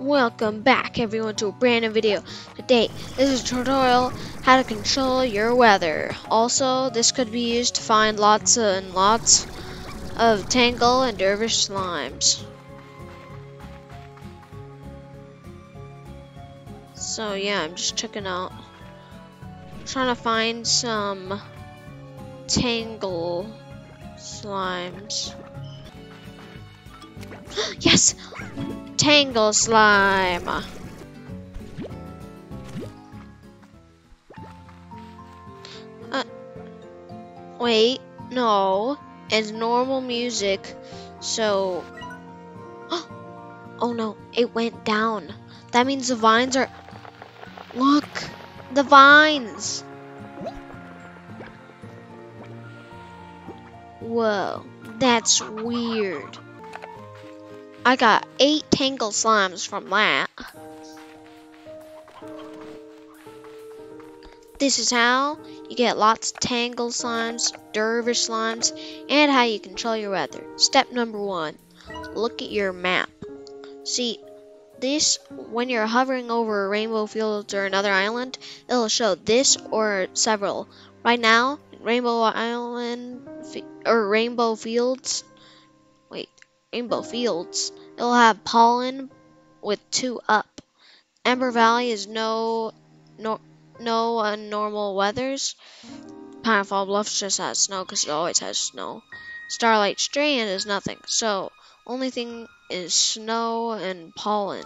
Welcome back everyone to a brand new video. Today, this is a tutorial how to control your weather. Also, this could be used to find lots and lots of Tangle and Dervish slimes. So yeah, I'm just checking out. I'm trying to find some Tangle slimes. yes! Tangle slime. Uh, wait, no. It's normal music, so... Oh no, it went down. That means the vines are... Look! The vines! Whoa, that's weird. I got eight Tangle Slimes from that. This is how you get lots of Tangle Slimes, Dervish Slimes, and how you control your weather. Step number one, look at your map. See, this, when you're hovering over a rainbow field or another island, it'll show this or several. Right now, Rainbow Island, or Rainbow Fields, Rainbow Fields. It'll have pollen with two up. Ember Valley is no no no unnormal weathers. Pinefall Bluffs just has snow because it always has snow. Starlight Strand is nothing. So only thing is snow and pollen.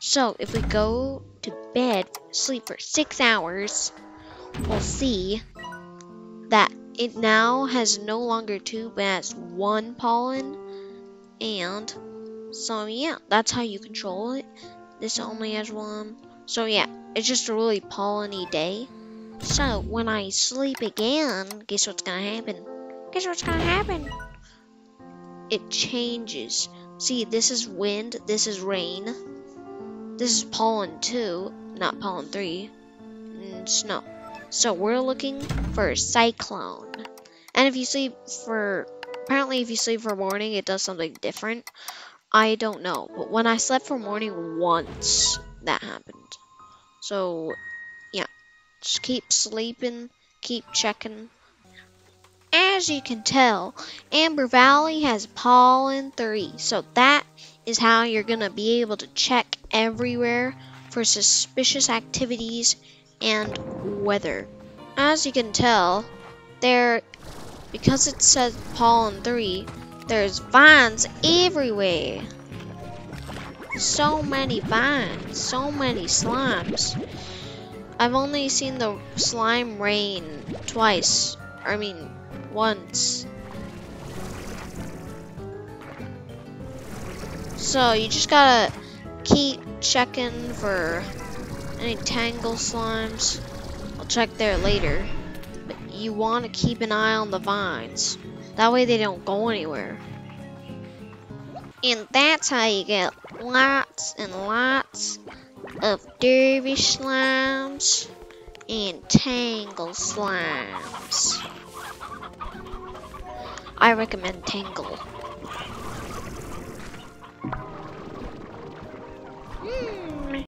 So if we go to bed, sleep for six hours, we'll see that it now has no longer two, but has one pollen and so yeah, that's how you control it. This only has one. So yeah, it's just a really polleny day. So when I sleep again, guess what's gonna happen? Guess what's gonna happen? It changes. See, this is wind, this is rain. This is pollen 2, not pollen 3. And snow. So we're looking for a cyclone. And if you sleep for Apparently, if you sleep for morning, it does something different. I don't know. But when I slept for morning once, that happened. So, yeah. Just keep sleeping. Keep checking. As you can tell, Ember Valley has pollen 3. So that is how you're going to be able to check everywhere for suspicious activities and weather. As you can tell, there because it says pollen 3, there's vines everywhere. So many vines, so many slimes. I've only seen the slime rain twice. I mean, once. So you just gotta keep checking for any tangle slimes. I'll check there later you want to keep an eye on the vines. That way they don't go anywhere. And that's how you get lots and lots of dervish slimes and tangle slimes. I recommend tangle.